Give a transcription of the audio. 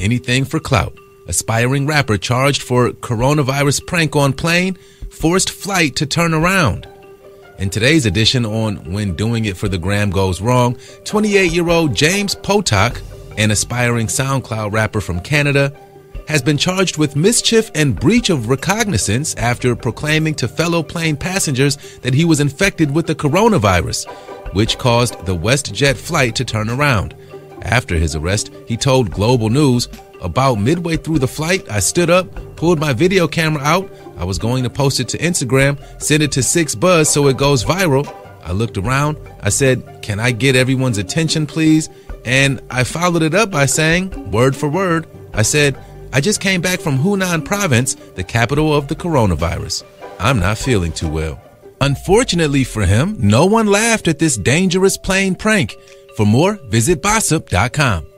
anything for clout. Aspiring rapper charged for coronavirus prank on plane forced flight to turn around. In today's edition on When Doing It for the Gram Goes Wrong, 28 year old James Potok, an aspiring SoundCloud rapper from Canada, has been charged with mischief and breach of recognizance after proclaiming to fellow plane passengers that he was infected with the coronavirus, which caused the WestJet flight to turn around. After his arrest, he told Global News, about midway through the flight, I stood up, pulled my video camera out. I was going to post it to Instagram, send it to 6ixbuzz so it goes viral. I looked around. I said, Can I get everyone's attention, please? And I followed it up by saying, word for word, I said, I just came back from Hunan province, the capital of the coronavirus. I'm not feeling too well. Unfortunately for him, no one laughed at this dangerous plane prank. For more, visit bossip.com.